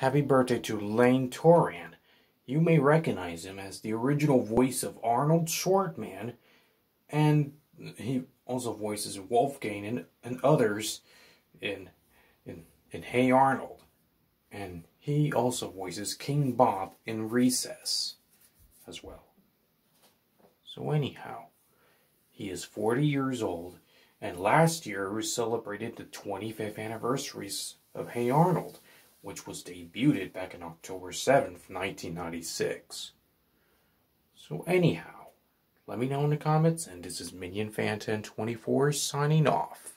Happy birthday to Lane Toran. You may recognize him as the original voice of Arnold Shortman, and he also voices Wolfgang and, and others in, in, in Hey Arnold. And he also voices King Bob in Recess as well. So, anyhow, he is 40 years old, and last year we celebrated the 25th anniversaries of Hey Arnold which was debuted back in October 7th, 1996. So anyhow, let me know in the comments, and this is Minion Fan 1024 signing off.